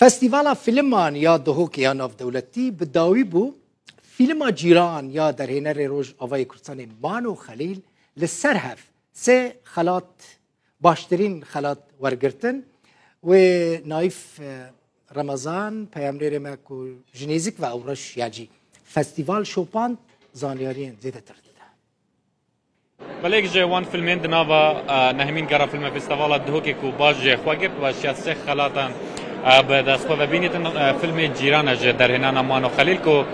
فستیوالا فیلمان یا دهوکیان نافدەوڵەتی بەداوی بوو فیلما جیران یا دەرهێنەری ڕۆژ ئەوای کوردستانی مان و خەلیل لە سەر هەف سێ خەلات باشترین خەلات وەرگتن و نایف ڕەمەزان پەیامرێرێ مەک و ژنێزیک و ئەوڕەش یاجی. فستیوال شۆپان زانیاریان زێدەتر بەلێک ژێوان فیلمێن دناوە نەهمین گەڕە فیلمە فستیواڵە دهۆکێک و باش ژێخواگرت و شیاسێ خەلاتان. به دست ببینید فیلم جیران جه در هنان مانو خلیل کو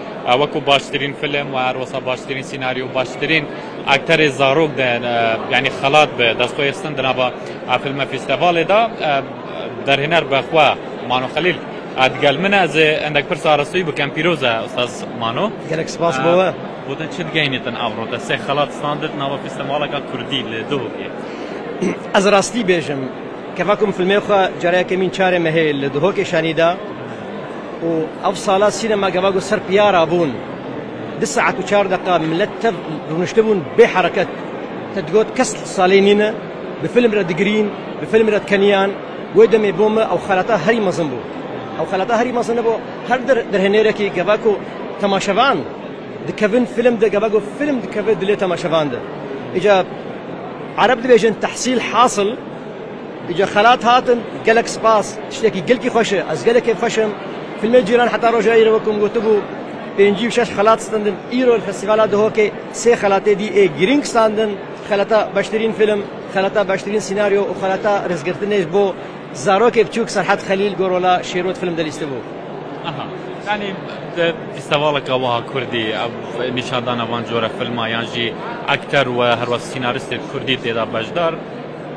وکو باشترین فیلم و هر وسا باشترین سیناریو باشترین اکتر زاروک ده یعنی خلات به دست خود استن دنابا فیلم فستیوال دا در هنر بخوا مانو خلیل. ادگل من از عندك پرس عرصوی بکن پیروزه استاذ مانو. گلک سپاس بوه. بودن چه گینیتن اورو ده سه خلات ستاندرد نوا فستیوالا کردی لدو از راستی كفاكم في الميخا جرايا كمين شاري مهيل لدهوك شانيدا و أف صالة سينما كفاكو سر بيارا بون دي ساعة وشار دقا ملتف رونشتبون بحركة تدقوت كسل صالينينا بفيلم رد جرين بفيلم رد كنيان ويدم بوم أو خلطة هري مزنبو أو خلطة هري مزنبو هر در در هنيركي كفاكو تماشفان دكفن فيلم ده كفاكو فيلم دكفن دلي تماشفان ده إجا عرب دبيجن تحصيل حاصل إجا خلات هاتن قالك سباس تشتكي قلكي خوشة. أز قالك فشم في الجيران حتى رجع يروكم قلتبو. بينجيب شش خلات ستندن إيرو الفستيفال ده هوكي سي خلاتي دي إي جرينج ستاندن. خلاتا باشترين فيلم. خلاتا باشترين سيناريو. وخلاتا رزقرتنيش بو زاروكي بتشوك سرحات خليل قرولا شيروت فيلم دليستبو. أها. يعني فستیوالك وها كردي نشادان وان جورا فيلم يانجي أكتر وهر سيناريست كردي تيدا بجدار.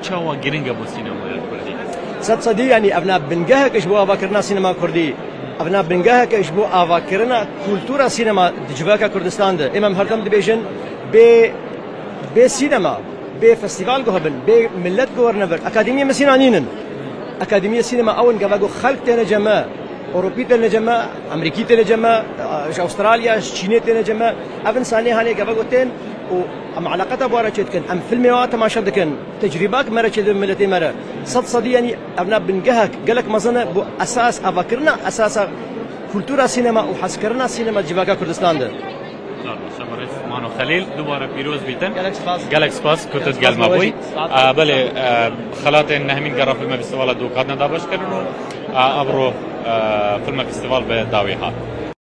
چاوە گرنگە بۆ سینەمای کوردی؟ سەد سەدی ینی ئەبنا بنگەهەکەش بۆ ئاواکردنا سینەما کوردی ئەبنا بنگەهەکەش بۆ ئاواکردنا کولتورا سینەما دجبەکە کوردستان دە. ئێمەم هەردەم دەبێژن بێ بێ سینەما بێ فستیڤال گۆهبن بێ ملەت گۆوەرنەبەر ئەکادمیە مەسینانینن ئەکادمیە سینەما ئەوەن گەڵگو خەلک تێنەجەمە اوروبی ته نجمه امریکي ته نجمه استرالیا چینه ته نجمه افن سانی هانه گبا گوتن قلتين وام علاقتها بورا كن أم فيلم وات ما شدكن تجربات مرة كذا ملتي مرة. صد صدي يعني أبنا بنجهك قالك مثلا بو أساس افكرنا أساس كولتورا سينما وحسكرنا سينما جباكا كردستان ده. مانو خليل دوباره پیروز بیتن. گالکس باس کتت گل مابوی. بله خلات نهمین گرا فیلم فستیوال دو قدنا دابش کردن ابرو فیلم فستیوال به داوی ها.